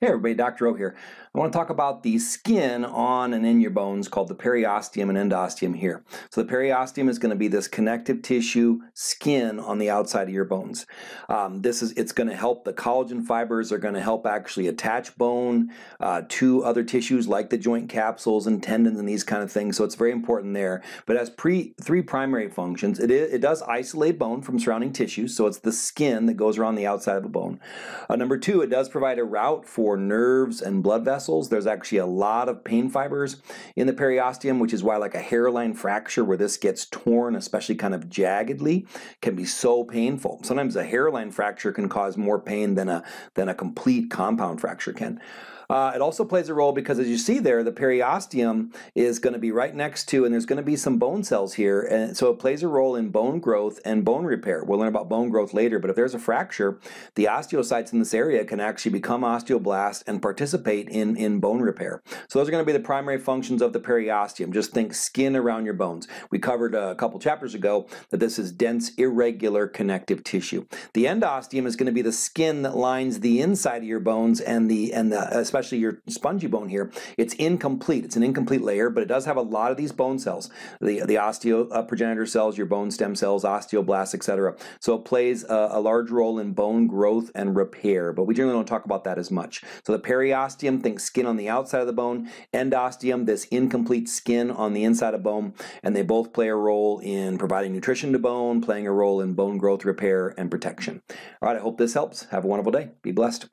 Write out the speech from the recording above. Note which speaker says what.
Speaker 1: Hey everybody, Dr. O here. I want to talk about the skin on and in your bones called the periosteum and endosteum here. So the periosteum is going to be this connective tissue skin on the outside of your bones. Um, this is it's going to help the collagen fibers are going to help actually attach bone uh, to other tissues like the joint capsules and tendons and these kind of things. So it's very important there. But it has pre, three primary functions. It, is, it does isolate bone from surrounding tissues, so it's the skin that goes around the outside of a bone. Uh, number two, it does provide a route for nerves and blood vessels. There's actually a lot of pain fibers in the periosteum, which is why like a hairline fracture where this gets torn, especially kind of jaggedly, can be so painful. Sometimes a hairline fracture can cause more pain than a than a complete compound fracture can. Uh, it also plays a role because as you see there, the periosteum is going to be right next to, and there's going to be some bone cells here, and so it plays a role in bone growth and bone repair. We'll learn about bone growth later, but if there's a fracture, the osteocytes in this area can actually become osteoblasts and participate in, in bone repair. So those are going to be the primary functions of the periosteum. Just think skin around your bones. We covered a couple chapters ago that this is dense, irregular connective tissue. The endosteum is going to be the skin that lines the inside of your bones and the and the especially your spongy bone here, it's incomplete. It's an incomplete layer, but it does have a lot of these bone cells, the, the osteo uh, cells, your bone stem cells, osteoblasts, etc. So it plays a, a, large role in bone growth and repair, but we generally don't talk about that as much. So the periosteum, think skin on the outside of the bone, endosteum, this incomplete skin on the inside of bone, and they both play a role in providing nutrition to bone, playing a role in bone growth, repair, and protection. All right, I hope this helps. Have a wonderful day. Be blessed.